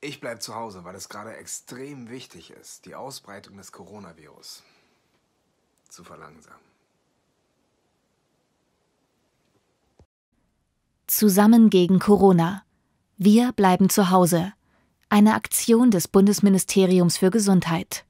Ich bleibe zu Hause, weil es gerade extrem wichtig ist, die Ausbreitung des Coronavirus zu verlangsamen. Zusammen gegen Corona. Wir bleiben zu Hause. Eine Aktion des Bundesministeriums für Gesundheit.